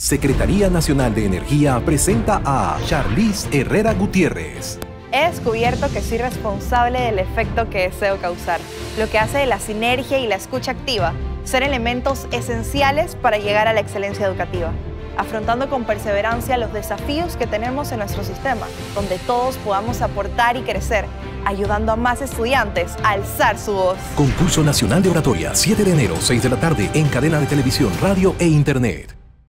Secretaría Nacional de Energía presenta a Charlize Herrera Gutiérrez. He descubierto que soy responsable del efecto que deseo causar, lo que hace de la sinergia y la escucha activa ser elementos esenciales para llegar a la excelencia educativa, afrontando con perseverancia los desafíos que tenemos en nuestro sistema, donde todos podamos aportar y crecer, ayudando a más estudiantes a alzar su voz. Concurso Nacional de Oratoria, 7 de enero, 6 de la tarde, en cadena de televisión, radio e internet.